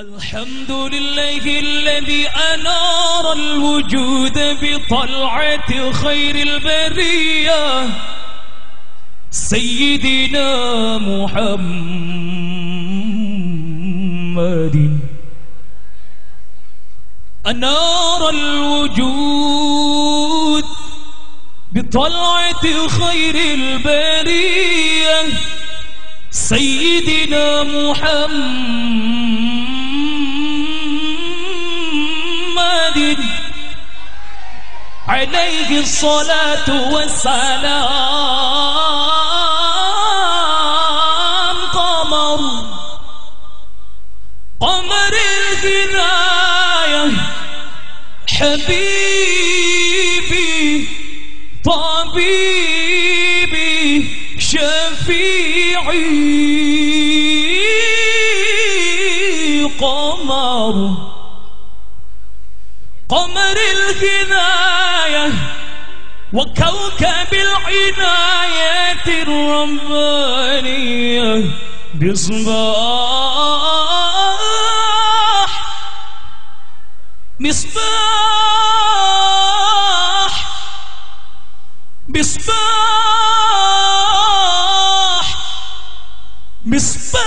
الحمد لله الذي أنار الوجود بطلعة خير البرية. سيدنا محمد. أنار الوجود بطلعة خير البرية. سيدنا محمد. محمد عليه الصلاة والسلام. قمر قمر الهداية. حبيبي طبيبي شفيعي. قمر. قمر الهداية وكوكب العناية الربانية مصباح مصباح مصباح مصباح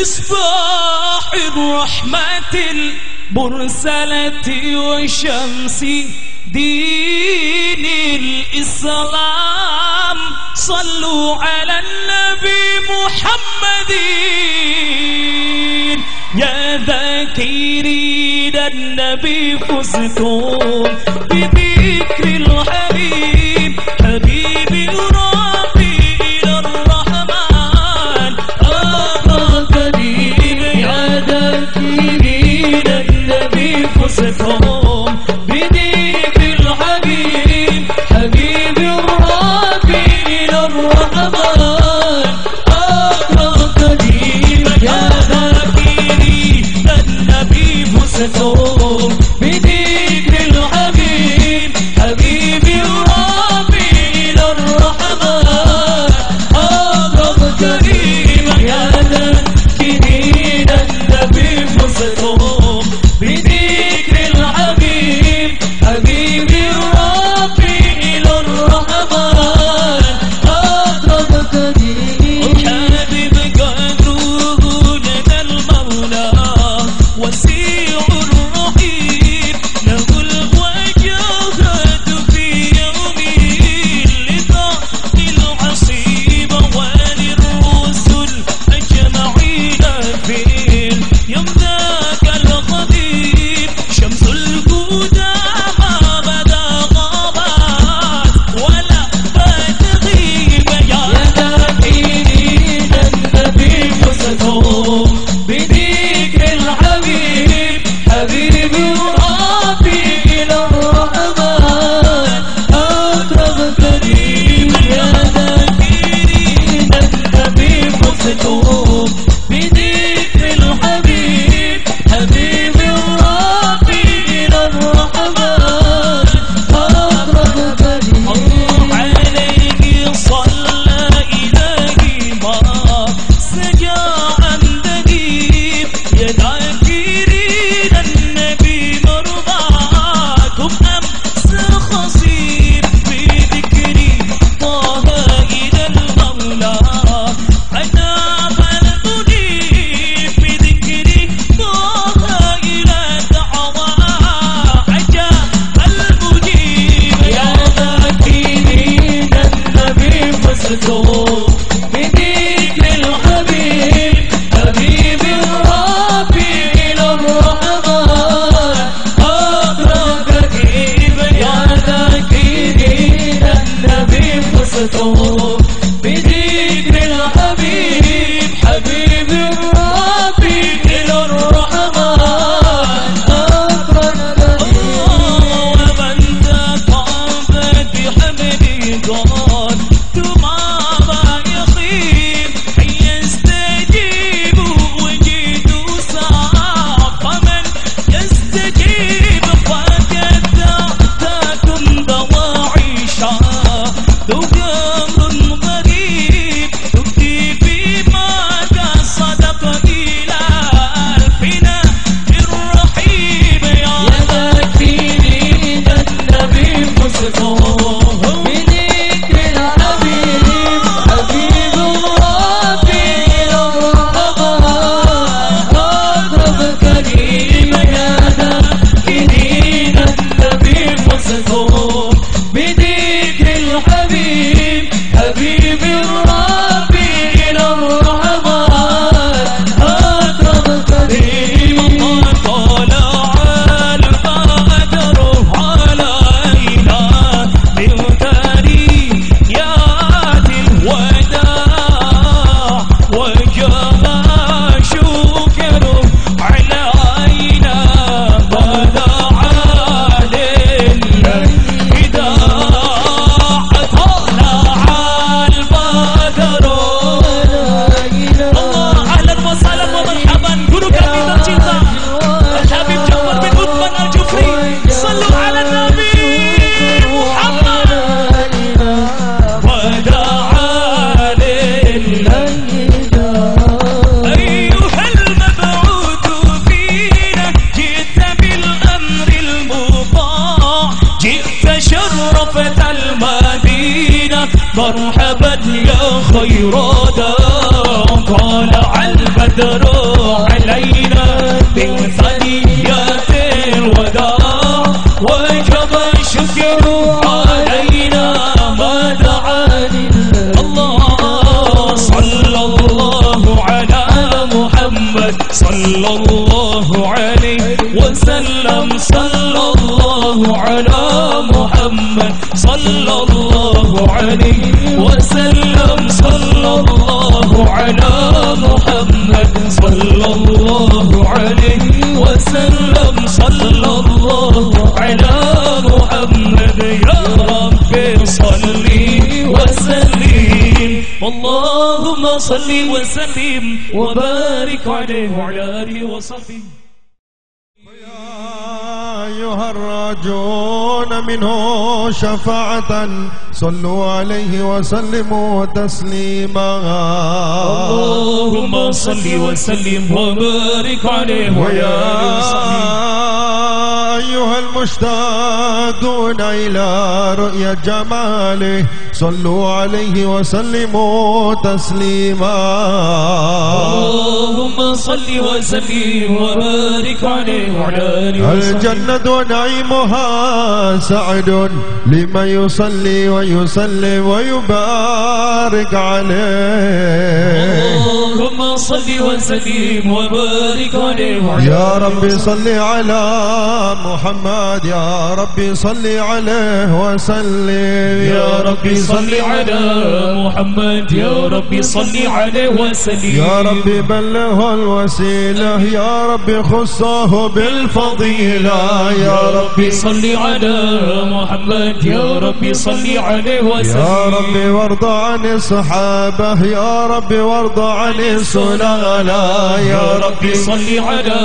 مصباح الرحمة المرسلة وشمس دين الإسلام. صلوا على النبي محمد. يا ذاكرين النبي فزتم بذكر الحبيب. 走。وسلم. اللهم صل وسلم وبارك عليه وعلى آله وصحبه. أيها الراجون منه شفاعة. صلوا عليه وسلموا تسليما. اللهم صل وسلم وبارك عليه وعلى آله وصحبه. يا أيها المشتاقون إلى رؤيا جماله. صلوا عليه وسلموا تسليما. اللهم صل وسلم وبارك عليه وعلى آله الجنة ونعيمها سعد لمن يصلي ويسلم ويبارك عليه. اللهم صل وسلم وبارك عليه وعلى يا رب. صل على محمد يا رب صل عليه وسلم. يا ربي صل على محمد يا ربي صل عليه وسلم يا رب بلغه الوسيلة يا رب خصه بالفضيلة يا رب ربي صل على محمد يا ربي صل عليه وسلم يا رب وارض عن الصحابة يا رب وارض عن السلالة يا ربي صل على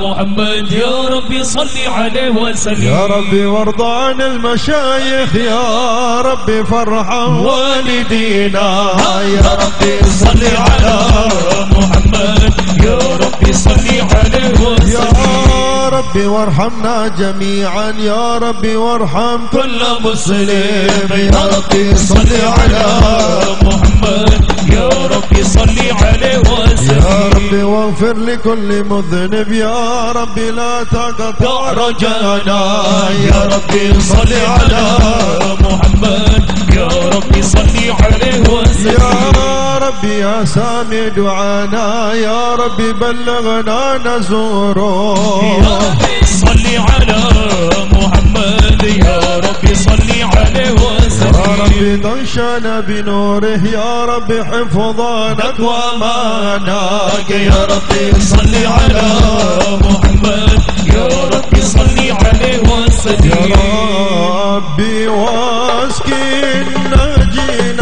محمد يا ربي صل عليه وسلم يا رب وارض عن المشايخ يا رب فرحا والدينا يا رب صل على محمد. يا ربي صل عليه وسلم. يا رب وارحمنا جميعا يا رب وارحم كل مسلم يا رب صل على محمد. يا ربي صل عليه يا وسلم رب واغفر لكل مذنب. يا رب لا تقطع رجانا. يا رب صل على محمد. يا ربي صل عليه وسلم. يا رب يا سامي دعانا يا رب بلغنا نزوره. يا ربي صل على محمد يا ربي صل عليه يا وسلم رب دشنا بنوره يا رب حفظانك وامانك يا رب صل على محمد يا ربي عليه يا ربي واسكننا جنانا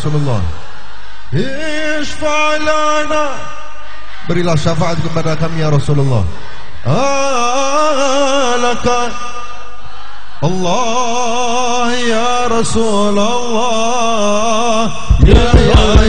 رسول الله اشفع lana Berilah syafaat kepada kami ya Rasulullah Alaka Allah ya Rasulullah Ya Allah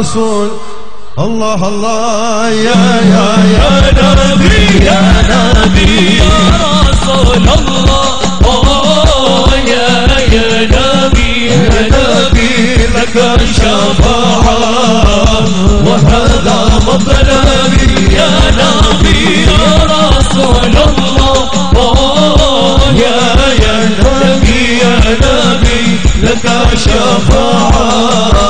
الرسول. الله الله يا يا يا. نبي يا نبي يا رسول الله. يا يا نبي يا نبي لك الشفاعة وهذا مطلبي يا نبي يا رسول الله. يا يا نبي يا نبي لك شفاعة.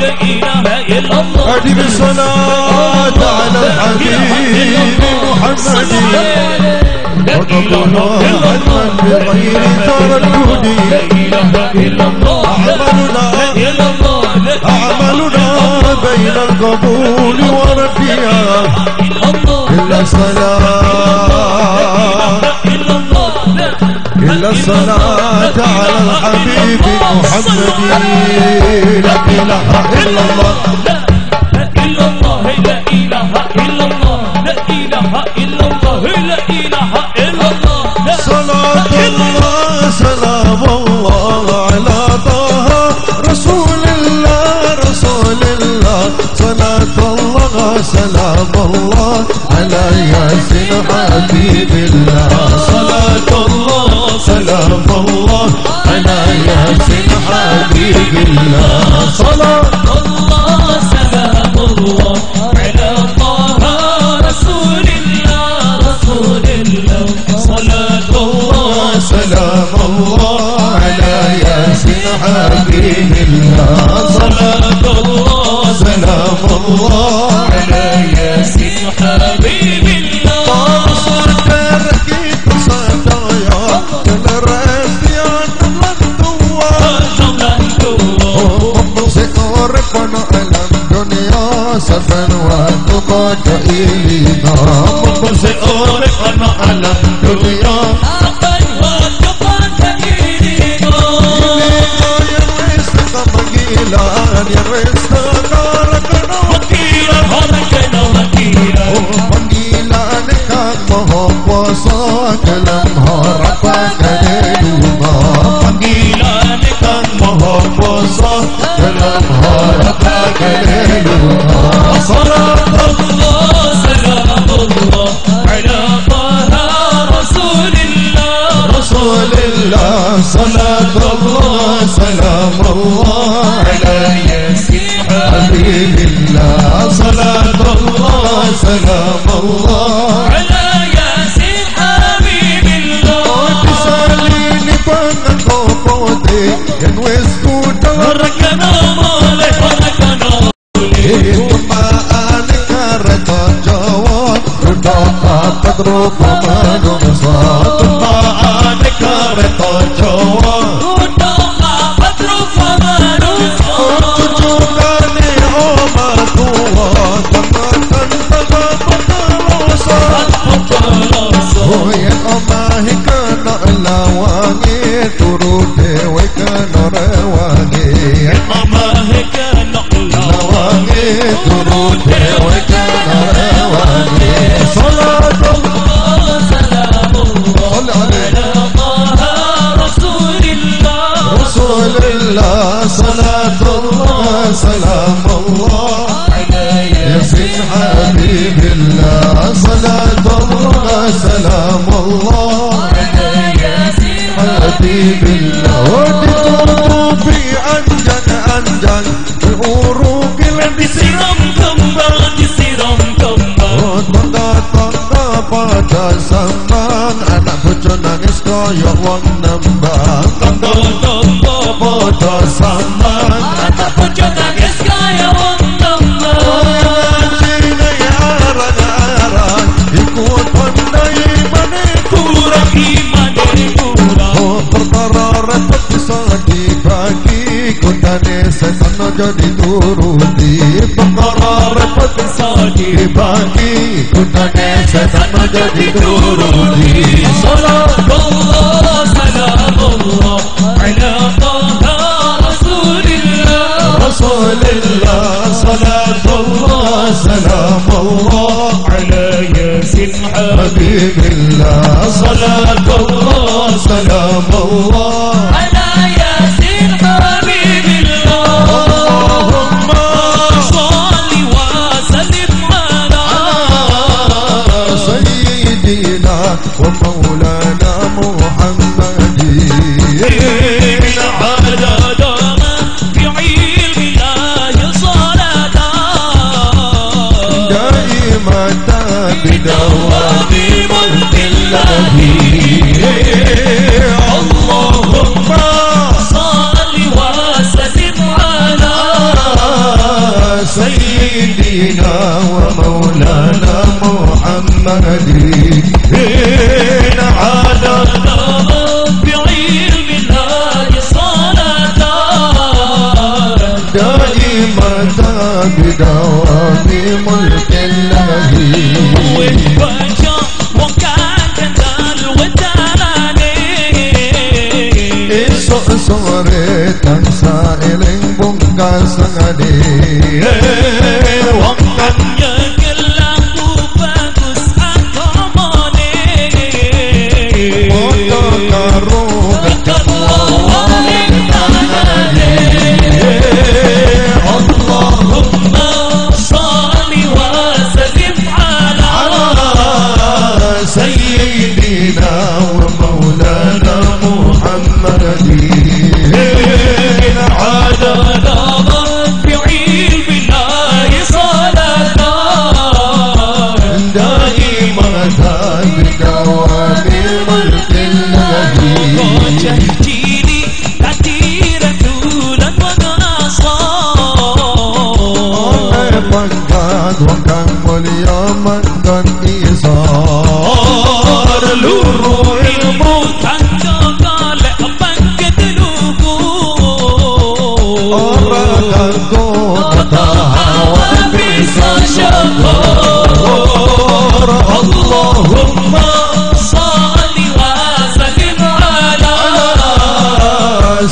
لا إله إلا الله. هذه على الحبيب محمد. وطب الله. من بغير تردد لا إله إلا الله. أعمالنا بين القبول وردها إلا الصلاة. إلا الصلاة على الحبيب محمد. لا إله إلا الله. tu mundo جڏهن روزي ساڳي جڏهن رودي Sangade. Hey.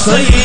سيدنا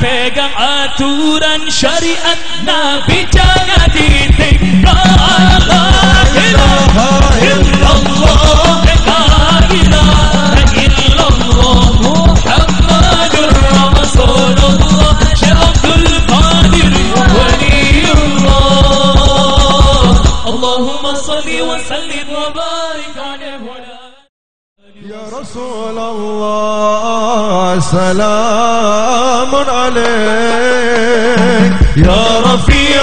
pegang aturan syariat Nabi jangan ditinggal La ilaha illallah سلام عليك. يا رفيع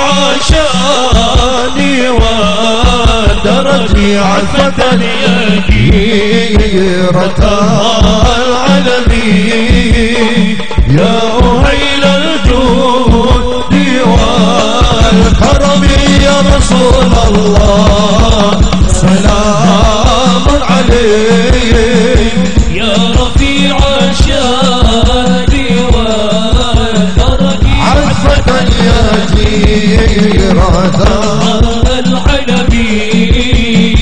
شأني ودرجي عفة يديرة العالمين يا أهيل الجود والكرم يا رسول الله سلام عليك. يا رفيع جيرة العلمين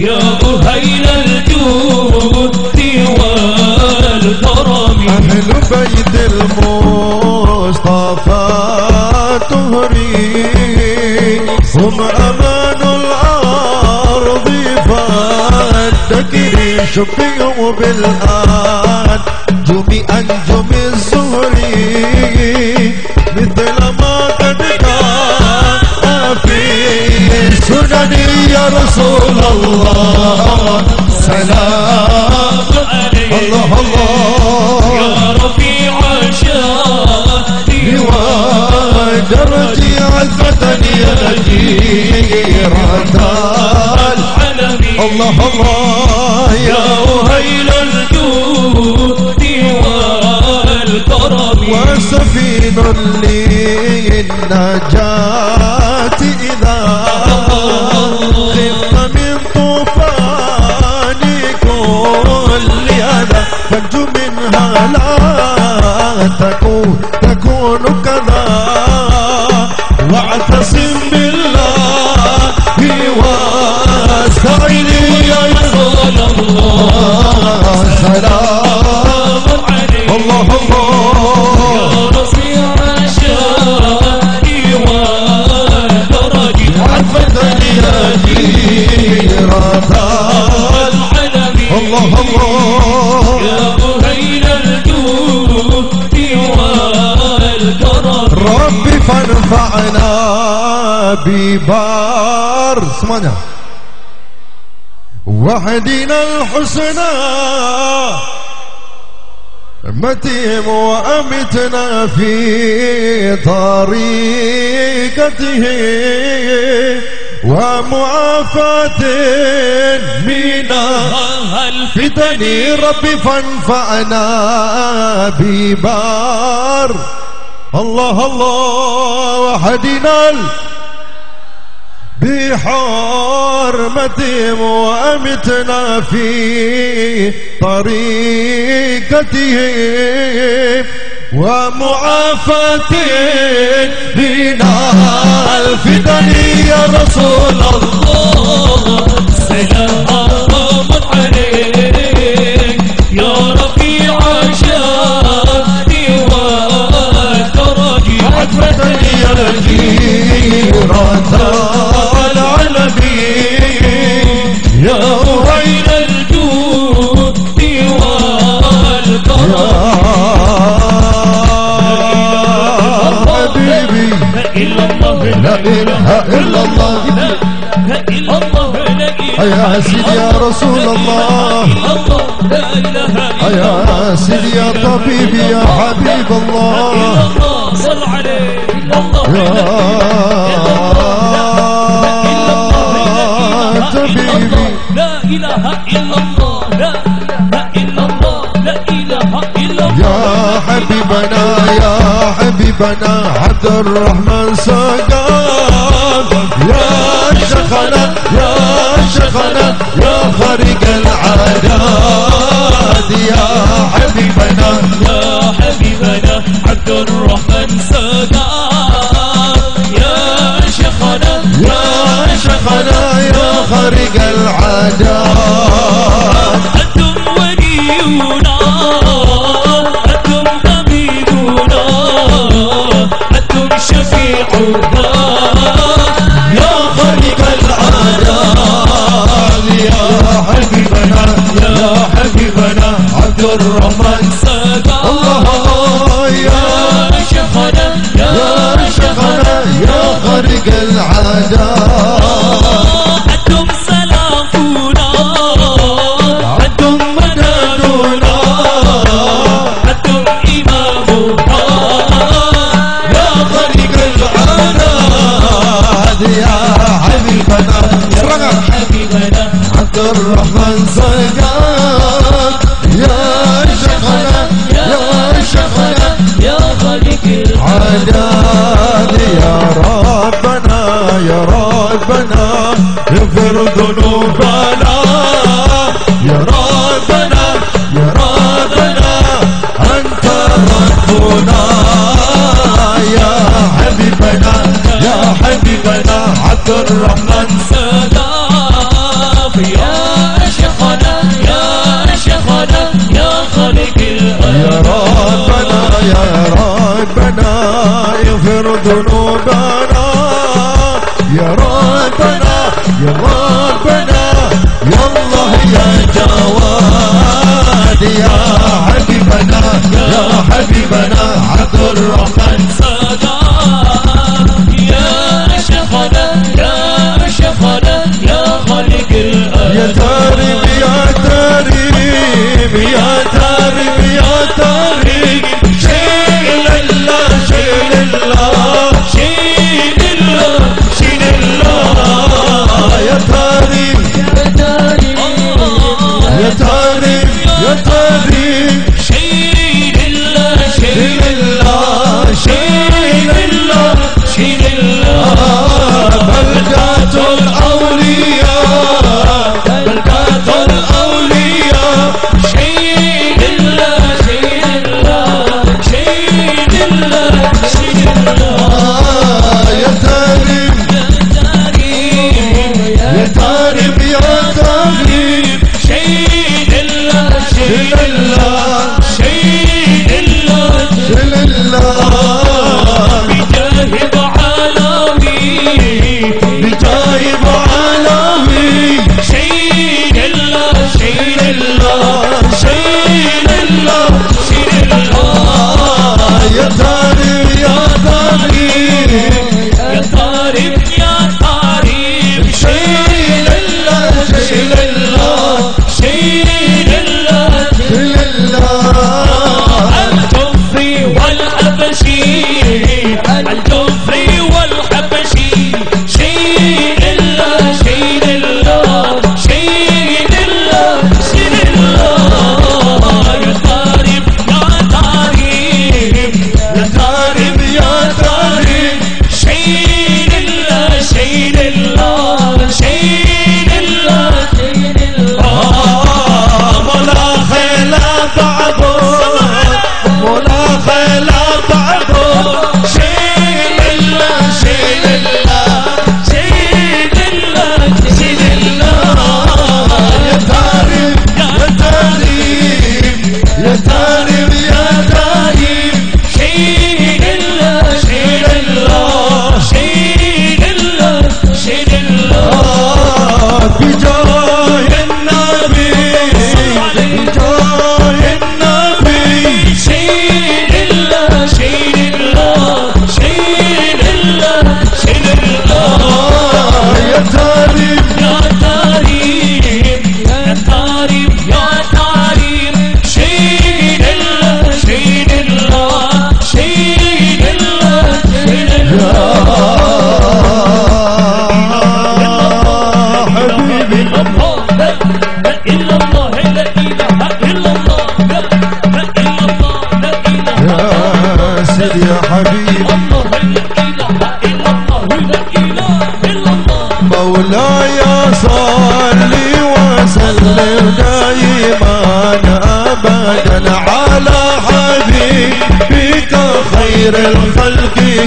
يا أهيل الجود والكرم أهل بيت المصطفى تهري هم أمان الأرض فالتكري شفيهم بالآن يا رسول الله. سلام عليك. الله الله يا رفيع الشان ودرجي عزة يا جيرة الله الله وحدنا الحسنى. متيم وأمتنا في طريقته. ومعافاة من الفتن ربي فانفعنا ببار. الله الله وحدنا ال- بحرمة وأمتنا في طريقته ومعافاة بنا الفتن يا رسول الله. سلام عليك. يا عتبة يا العالمين يا ويل الجود والكرم حبيبي. إلا الله لا إله إلا الله. لا إلا الله لا يا سيدي يا رسول الله. لا يا سيدي يا طبيبي يا حبيب الله. صل عليه. الله يا طبيبي لا إله إلا الله لا إله إلا الله لا إله إلا الله يا حبيبنا يا حبيبنا عبد الرحمن سقاف يا شيخنا يا شيخنا يا خارق العادات طارق العداد أنتم وليونا أنتم أميننا أنتم شفيعنا. يا خالق العداد يا حبيبنا يا حبيبنا عبد الرحمن. يا خارق العادات I don't know. No.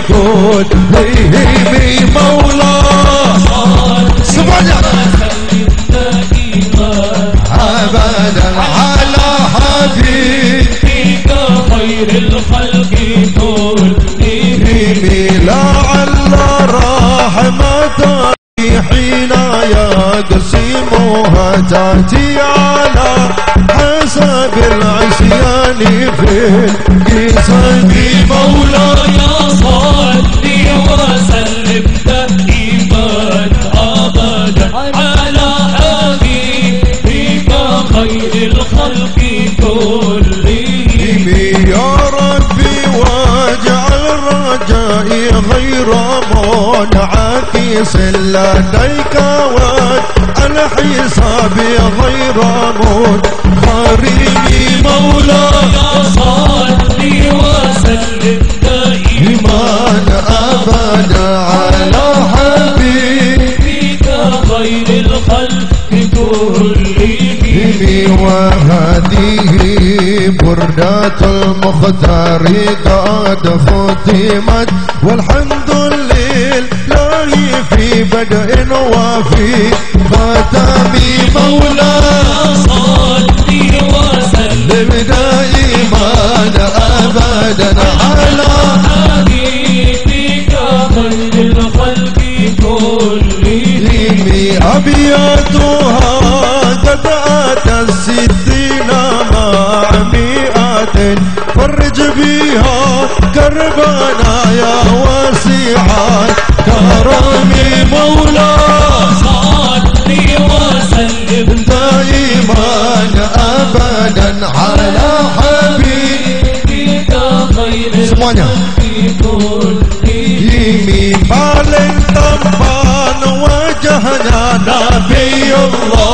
Lord. الخضر قد ختمت والحمد لله في بدء وفي تفرج بيها كربنا يا واسعا كرمي مولا صلي وسلم. دائما ابدا على حبيبك خير اسمعني يمي بالتمان وجهنا نبي الله.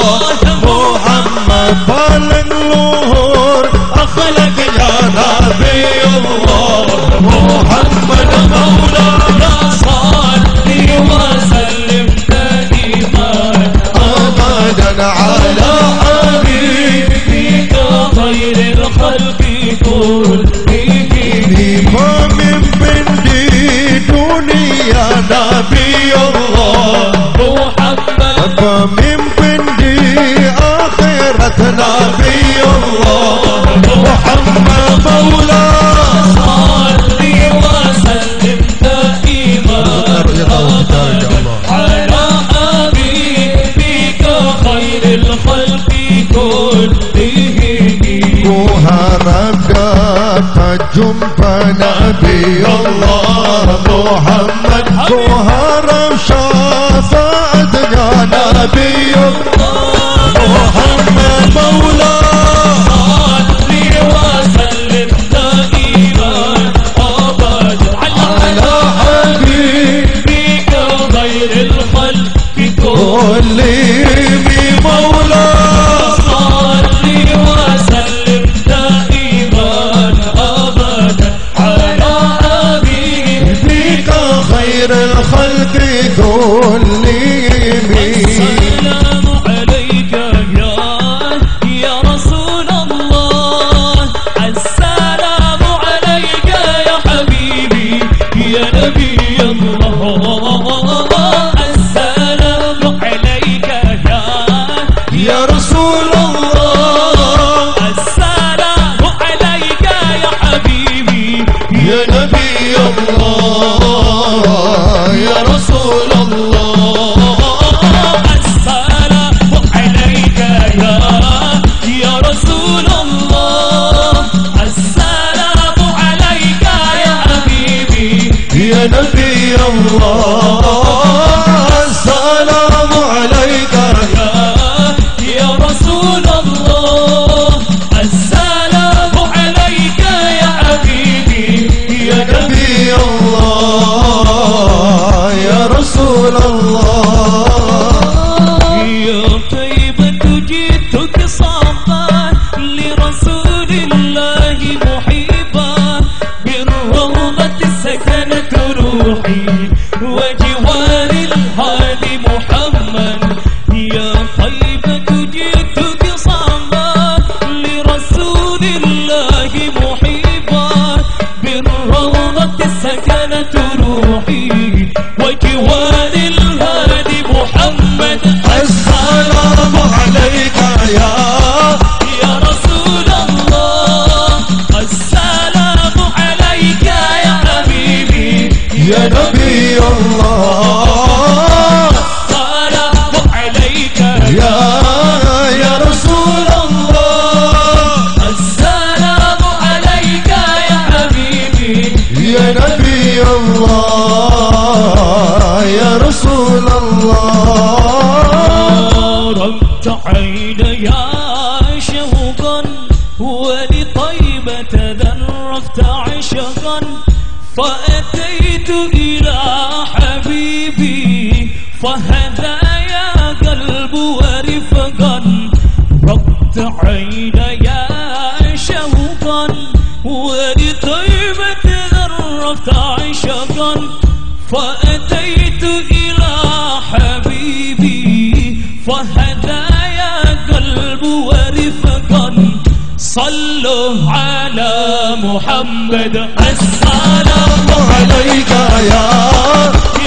محمد السلام عليك يا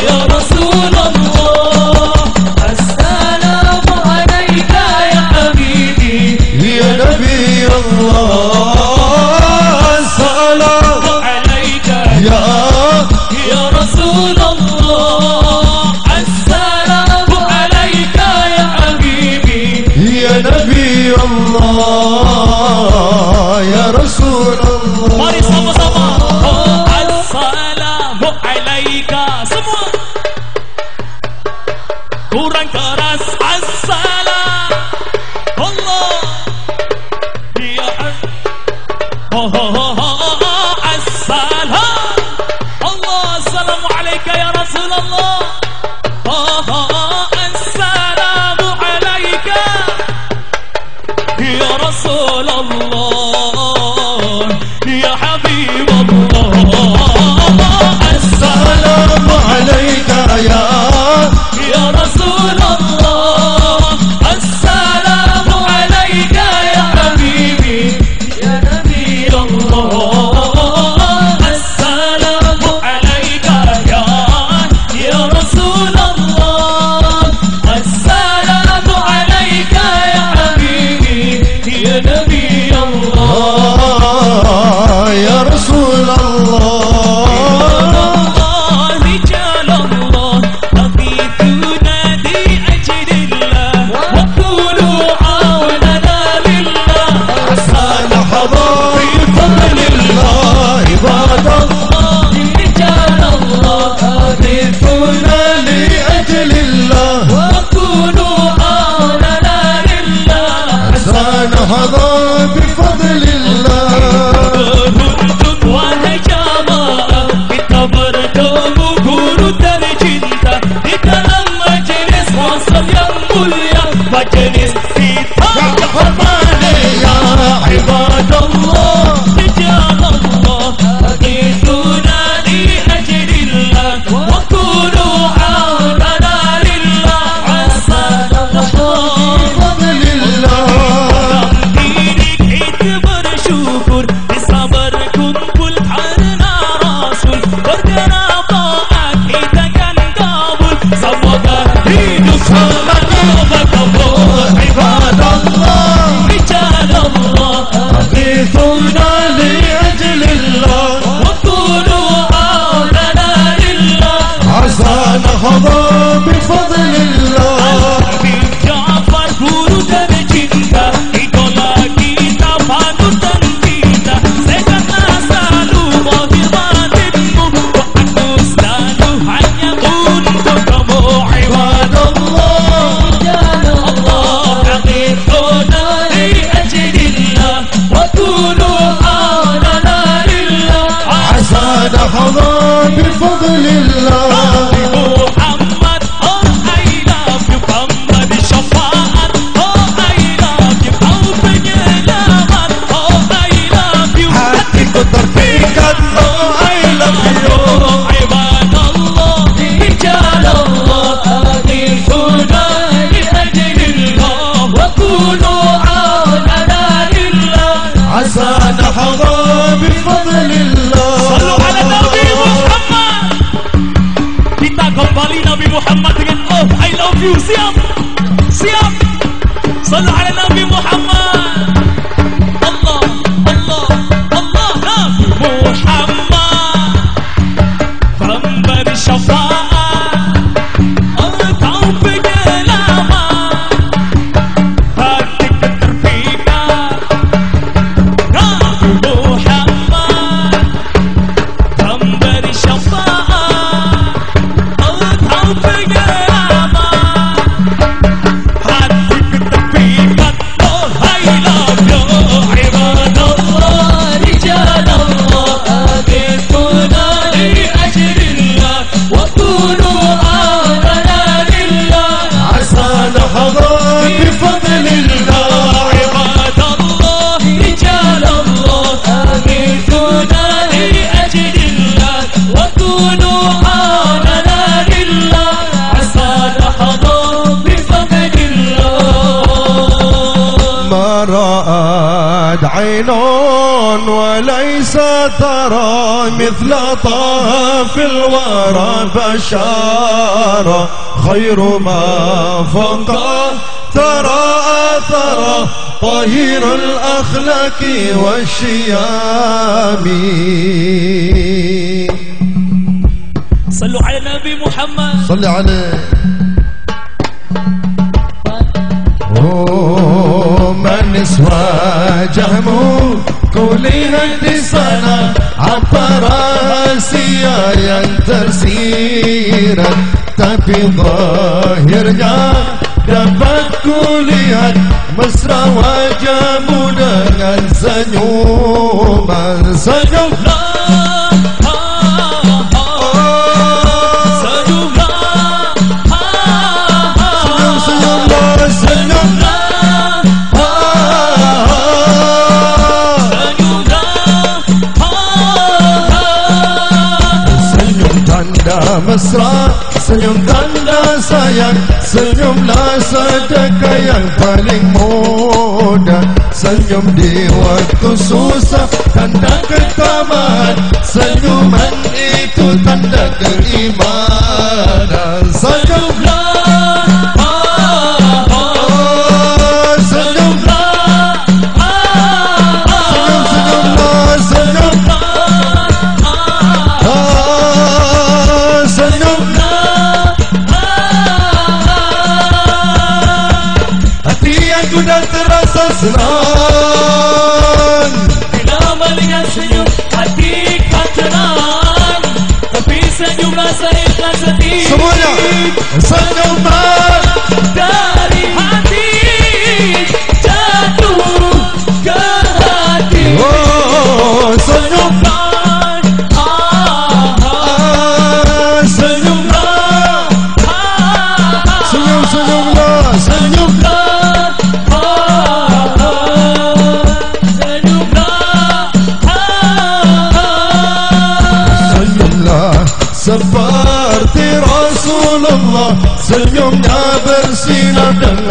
يا رسول الله. السلام عليك يا حبيبي. يا نبي الله. السلام عليك يا يا عشارة خير ما فوق ترى أثر طهير الأخلاق والشيام. صلوا على النبي محمد. صل عليه من سوى جهمه كل هندسنا عبر سيا ينترسي. khairan Tapi zahirnya dapat kulihat Mesra wajahmu dengan senyuman. Senyumlah Sedekah yang paling mudah. Senyum di waktu susah Tanda ketabahan Senyuman itu tanda keimanan. Senyumlah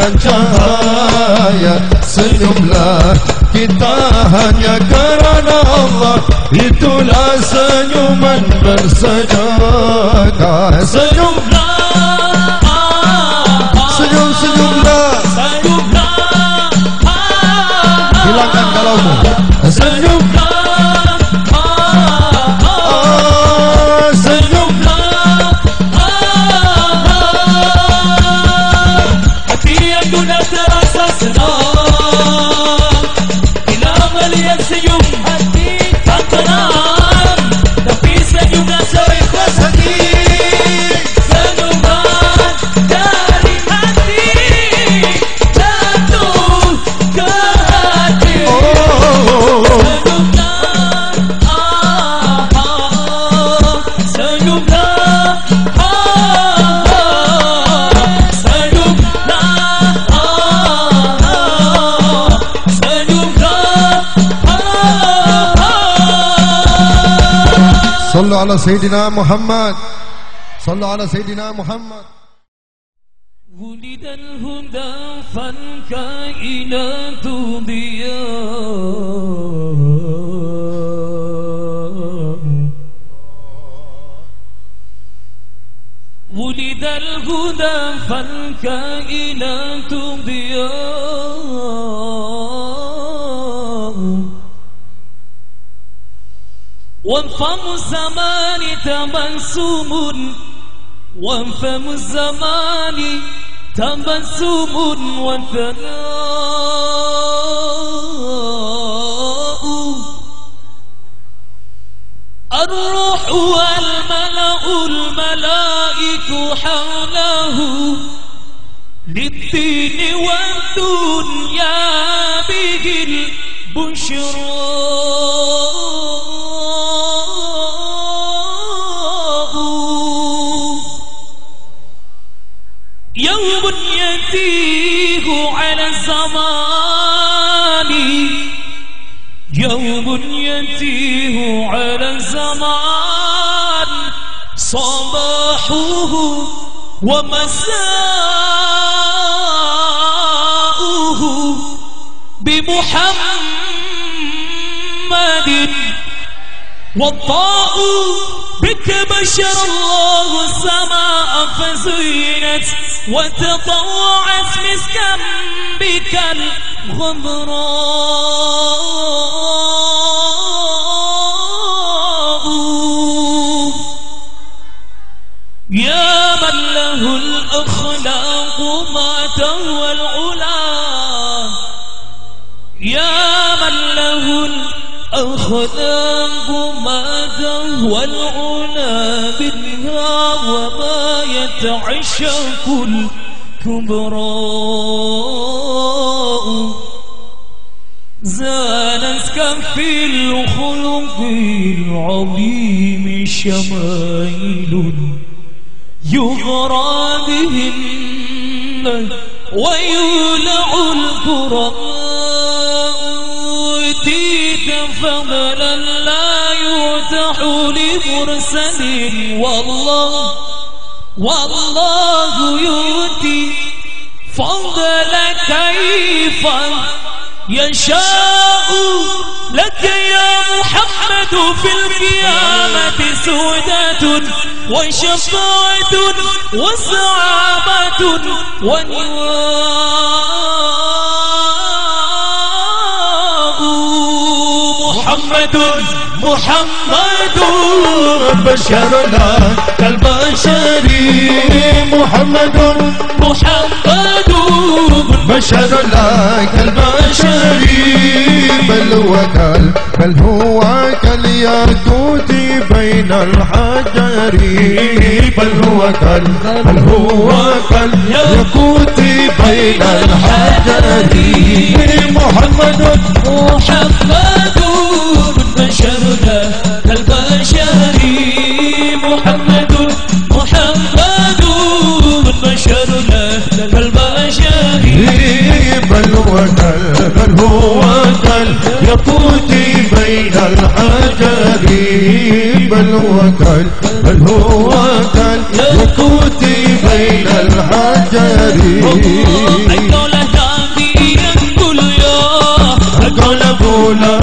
dengan cahaya Senyumlah. Kita hanya kerana Allah. Itulah senyuman bersejaga Senyum, على سيدنا محمد. صلوا على سيدنا محمد. ولد الهدى فالكائنات ضياء ولد الهدى فالكائنات ضياء وانفم الزمان تبسم وانفم الزمان تبسم وثناء الروح والملأ الملائك حوله للدين والدنيا به البشرى. يتيه على الزمان يوم يتيه على الزمان صباحه ومساؤه بمحمد. والضاء بك بشر الله السماء فزينت وتطوعت مسكا بك الغبراء يا من له الأخلاق ما تهوى العلا. يا من له الأخلاق ما تهوى العلا منها وما يتعشق الكبراء زانت كفي الخلق العظيم شمائل يغرى بهن ويولع الكرماء. أوتيت فضلا لا يتاح لمرسل والله والله يؤتي فضل كيف يشاء. لك يا محمد في القيامة سودة وشفاعة وسعامة ونواء محمد محمد بشرنا كالبشر محمد. محمد بشر لا كالبشر. بل هو كال بل هو كالياقوت بين الحجر. بل هو كال بل هو كالياقوت بين الحجر. محمد محمد بشرنا كالبشر محمد محمد بشرنا كالبشر بل هو كال بل هو كال يقوت بين الحجر. بل كال بل هو كال يقوت بين الحجر.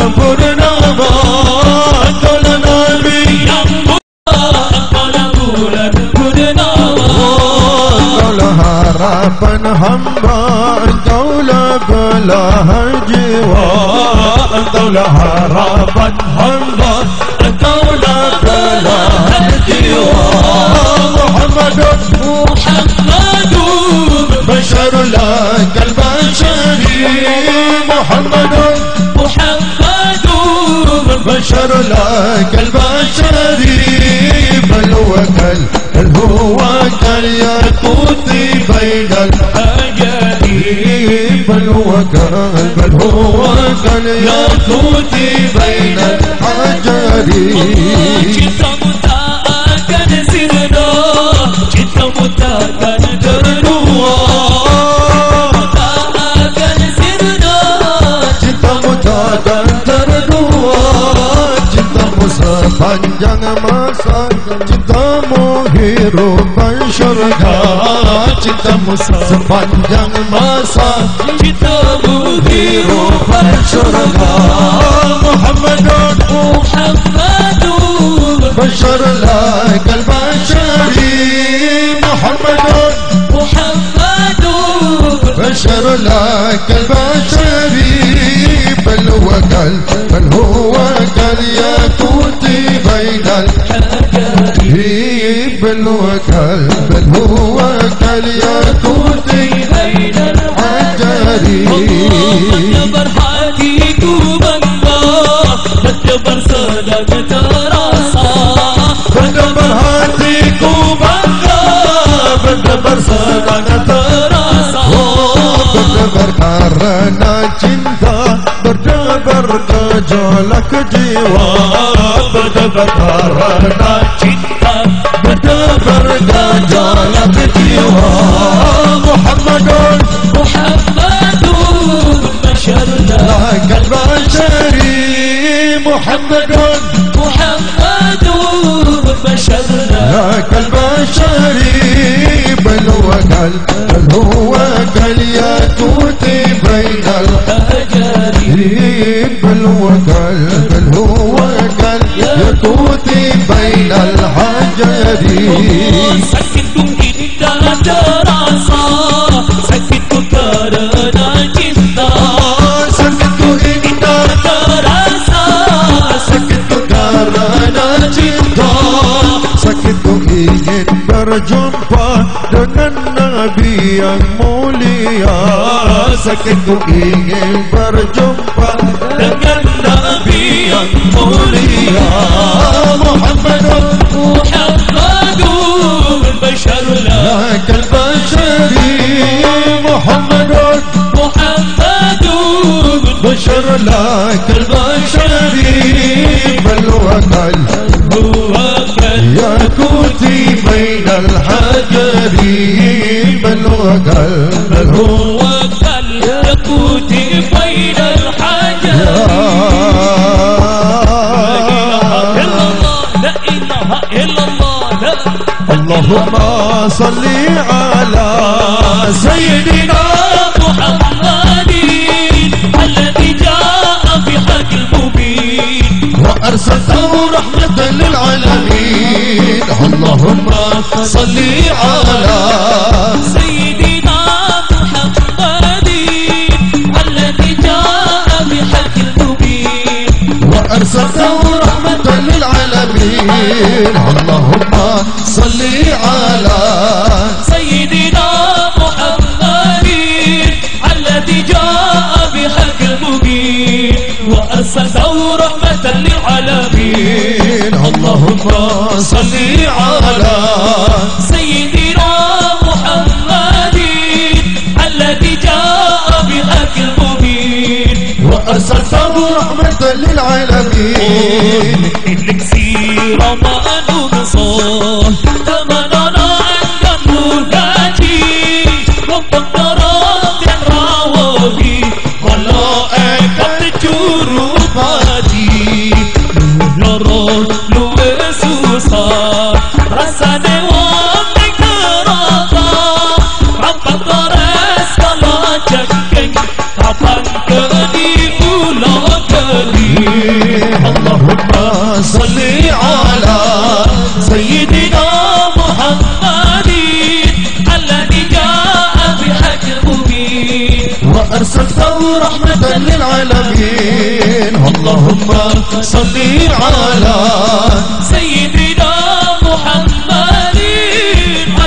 أقول نبي هربا هنبا دولة بلا هجوا دولة هربا هنبا دولة بلا هجوا محمد محمد بشر لا كالبشر محمد محمد بشر لا هو كال بل هو كالياقوت بين أجل بل هو بل هو كالياقوت بين الحجر Cinta muta akan sirna Mutakan terdua Cintamu sepanjang masa masa Cintamu hirupan syurga Muhammadun Muhammadun بشر لك البشر محمد Muhammadun بشر لك البشر بل هو قال بل هو قال يا توتي بين الحجر قال بل هو يا توتي الحجر Menyebar hatiku bangga Menyebar sedang terasa Berdebar hatiku bangga Berdebar sedang terasa Berdebar karena cinta Berdebar gejolak jiwa Berdebar karena Cinta Berdebar gejolak jiwa Muhammadun Muhammadun Masyarna لك البشري محمد Muhammadun Masyarna لك البشري بل قال بل هو قال يا توتي بين الحجر بل قال بل هو قال يا توتي بين الحجر Sakitku indah terasa Sakitku karena cinta. Sakitku indah Terasa sakitku karena cinta. Sakitku ingin berjumpa dengan Nabi yang mulia. Sakitku ingin berjumpa dengan Nabi yang mulia البشر لا كالبشر هو قل ياكوتي بين بين الحجرين لا إله إلا الله لا إله إلا الله. اللهم صل على سيدنا صلي على سيدنا محمد الذي جاء بحق المبين وأرسلته رحمة للعالمين. اللهم صلي على سيدنا محمد الذي جاء بحق المبين وأرسلته رحمة للعالمين. اللهم صل على سيدنا محمد الذي جاء بالحق المبين وارسلته رحمه للعالمين. إنك سيره صلي على سيدنا محمد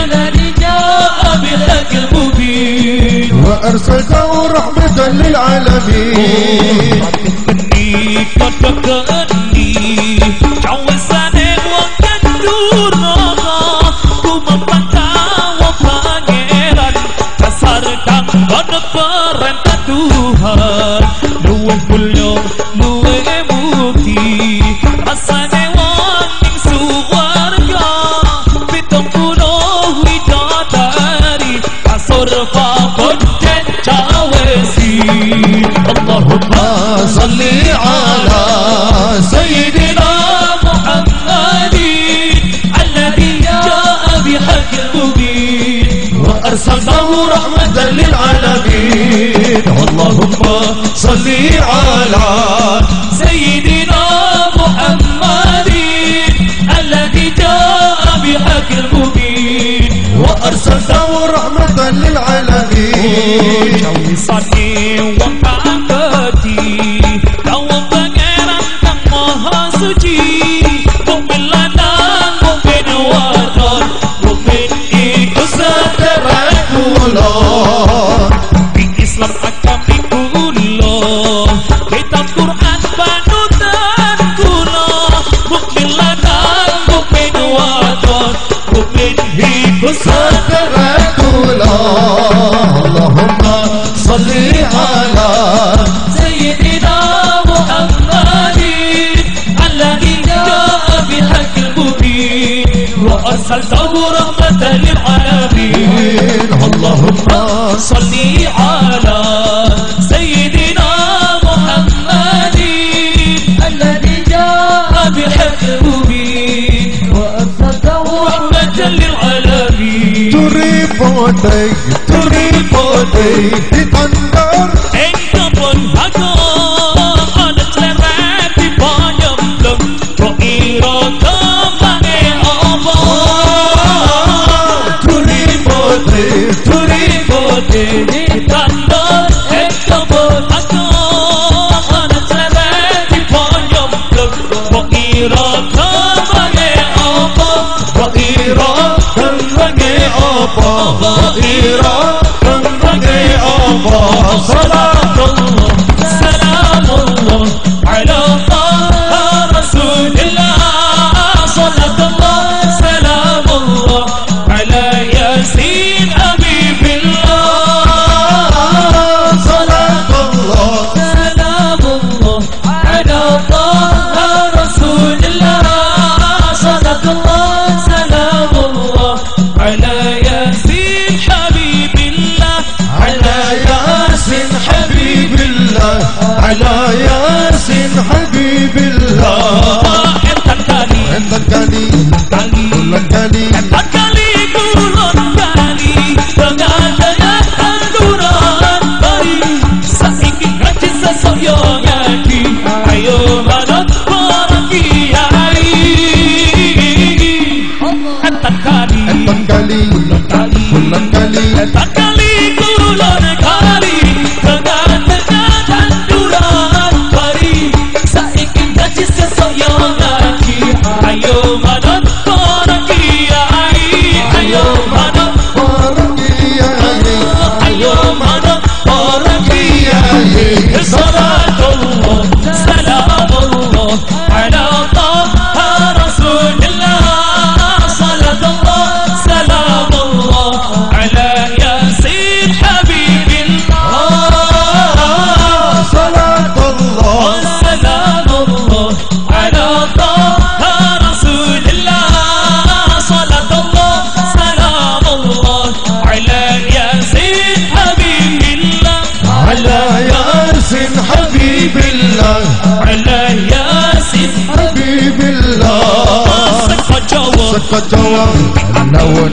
الذي جاء بالحق المبين. وأرسلته رحمة للعالمين. قد اللهم صل على سيدنا محمد الذي جاء بحق المبين وأرسلته رحمة للعالمين. حسین رسول اللہ اللہم صلی علی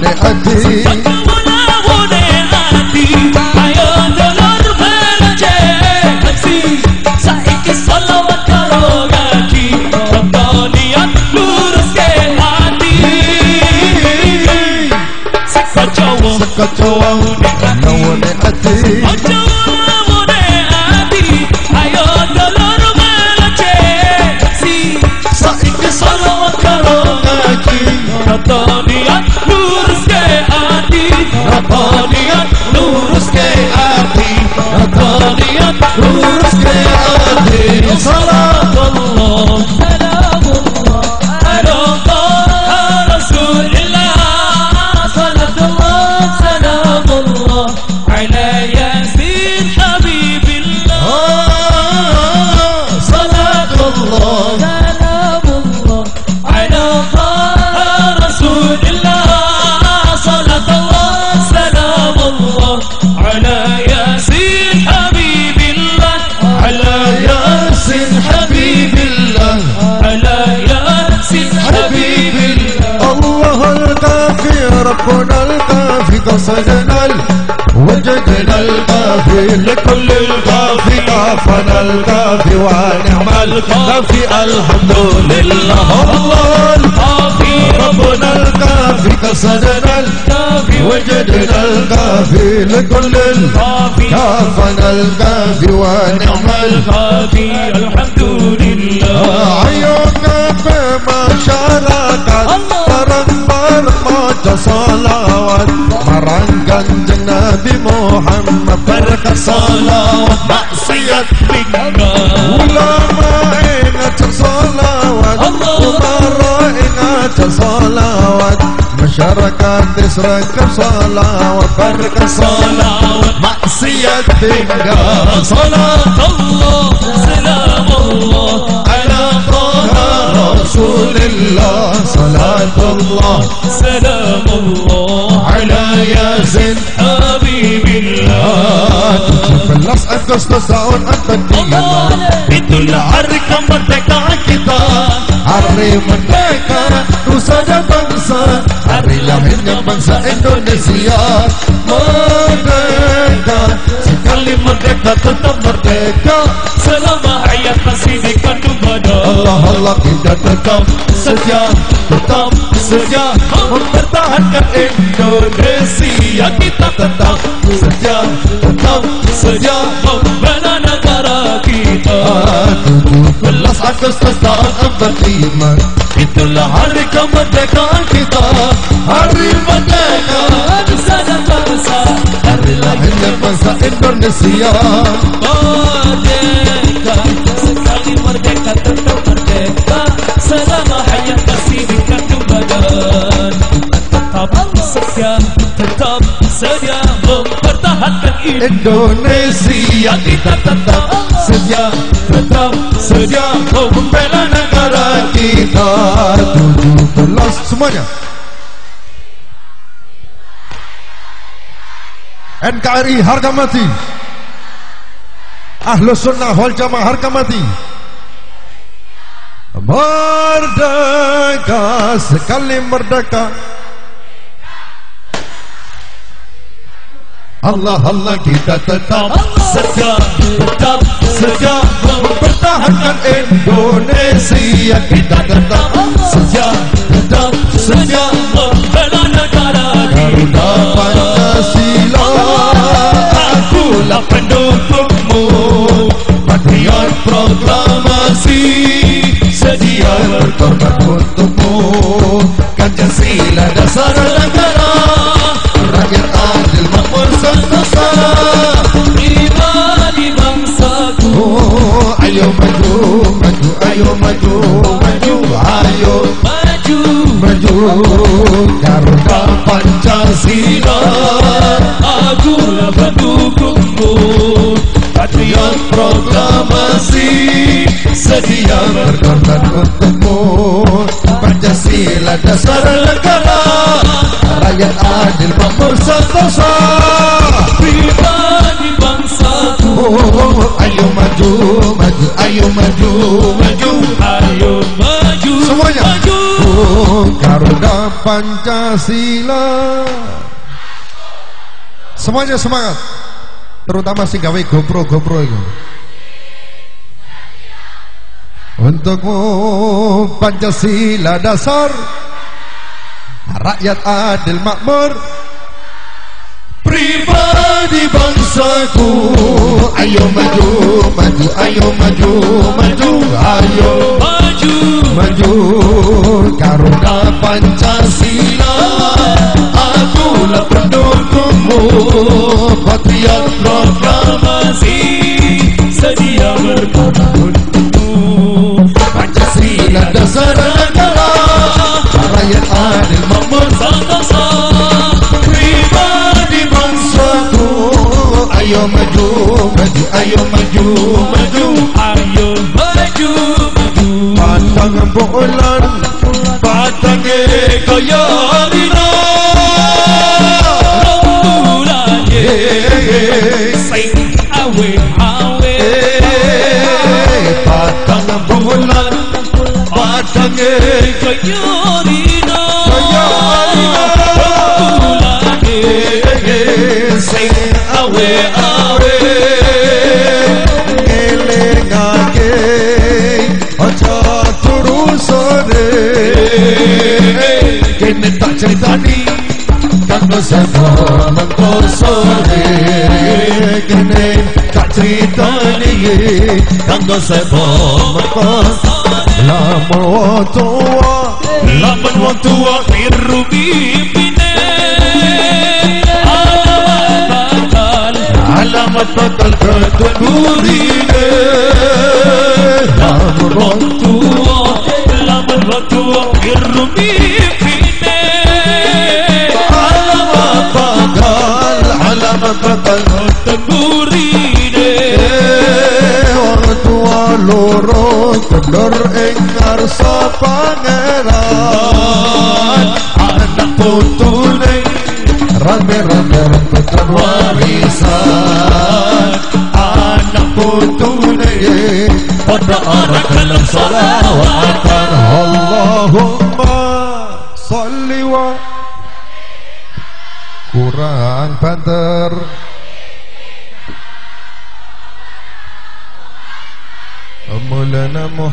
Để 爱 الحمد لله الله الكافي ربنا الكافي قصدنا ال- كافي وجدنا الكافي لكل ال- كافي كافنا الكافي ونعم الكافي. الكافي الحمد لله. عيونك بما شاركت برن موج صلوات مرنقن جنبي محمد برك صلوات معصية منك ولا ما عينت صلوات وما رأينت صلوات مشاركة تسرك صلوات برك صلوات معصية بك صلاة الله سلام الله على طه رسول الله. صلاة الله سلام الله على ياسين حبيب الله. خلص أغسطس tahun Allah itulah hari kemerdekaan kita. Hari merdeka Nusa dan bangsa. Hari lahirnya bangsa Indonesia. Merdeka Sekali merdeka tetap merdeka. Selama hayat masih dikandung badan Allah Allah kita tetap setia Tetap setia Mempertahankan Indonesia. Kita tetap setia Tetap setia membela 17 Agustus tahun 45 Itulah hari kemerdekaan kita Hari merdeka bangsa dan bangsa Hari lahirnya bangsa Indonesia merdeka sekali merdeka tetap merdeka selama hayat masih dikandung badan tetap Indonesia kita tetap setia Tetap setia. Membela negara kita. 17 semuanya. NKRI harga mati. Ahlus sunnah wal jamaah harga mati. Merdeka sekali merdeka Allah Allah kita tetap. Setia tetap. Setia mempertahankan Indonesia kita tetap. Setia tetap. Setia membela negara Garuda Pancasila akulah pendukungmu Patriot proklamasi. Sedia berkorban untukmu. Pancasila dasar negara ayo maju maju ayo maju maju ayo maju maju. Karena pancasila aku pendukungmu patriot proklamasi sedia berkorban untukmu. Pancasila dasar negara rakyat adil pemersatu sah kita di bangsa Ayo maju, maju, ayo maju, maju. Ayo maju Semuanya. Maju. Oh, Garuda Pancasila. Semuanya semangat. Terutama si gawe GoPro-GoPro itu. Untukmu Pancasila dasar. Rakyat adil makmur Pribadi bangsaku. Ayo maju, maju, ayo maju, maju Ayo. Maju. Maju Garuda Pancasila. Akulah pendukungmu Patriot proklamasi. Sedia berkorban untukmu. Pancasila dasar negara. Rakyat Ayo maju, maju, ayo maju, maju Ayo maju Maju. Patang bulan Patang kaya dina Rembulan Sing awe awe. Patang bulan Patang Kaya dina Minta ceritani Kang Nusafo mengkosone Kene tak ceritani Kang Nusafo mengkosone Lama tua Lama tua Biru bibi Pendapatan kategori Dan orang tua Dalam orang tua Biru mimpi Alam apa kal Alam apa kal Kategori Orang tua Loro Tendor Engkar Sapangeran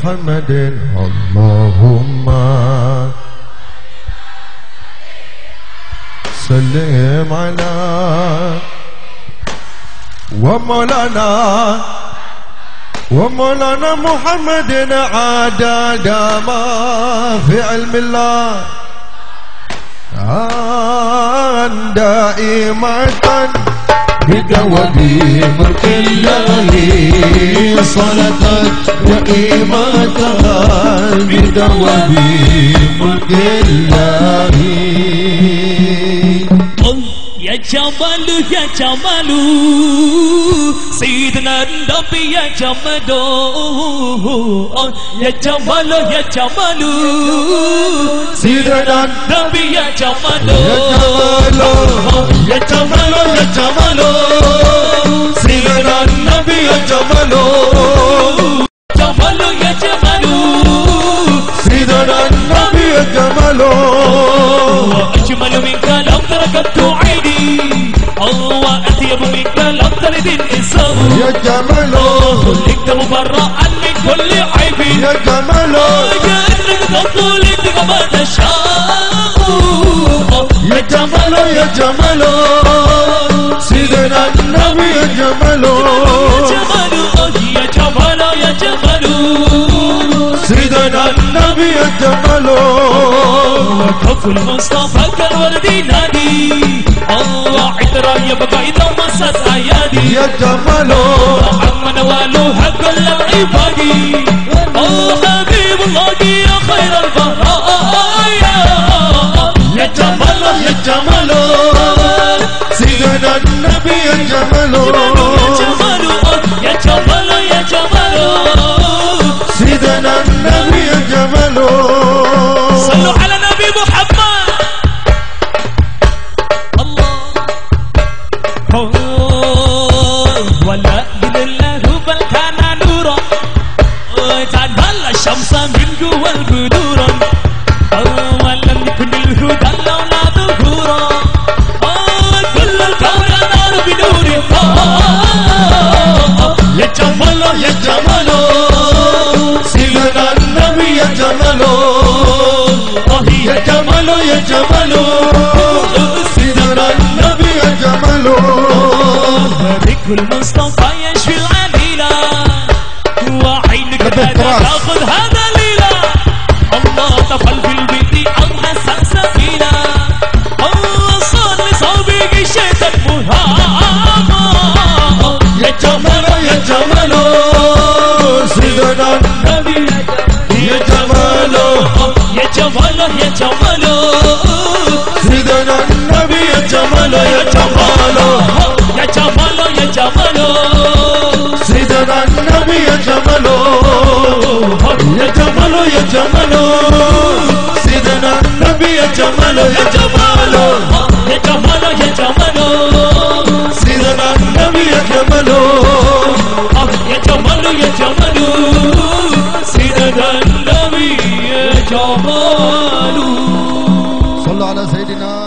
محمد اللهم سلم على ومولانا ومولانا محمد عدد ما في علم الله. عن دائمة بدوام ملك الله صلاة دائمة بدوام ملك الله يا جمال يا جمال سيدنا النبي يا جمال يا جمال يا جمال سيدنا النبي يا جمال يا جمال يا جمال سيدنا النبي يا جمال جمال يا جمال سيدنا النبي يا جمال أجمل منك لم تركبت عيني الله أطيب منك لم تلد الإنسان يا جمال. خلقت مبرأ من كل عيب. يا جمال. كأنك تقول انت ما تشاء. يا جمال يا جمال. سيدنا النبي يا جمال. يا جمال يا جمال يا جمال. سيدنا النبي يا جمال. كف المصطفى كالورد نادي الله يبقى إذا مست أيادي يا جمال. عم نوالوها كل العباد الله حبيب الله يا خير البرايا. يا جمال يا جمال. سيدنا النبي يا جمال. يا جمال. يا جمال. Put جماله صلوا على سيدنا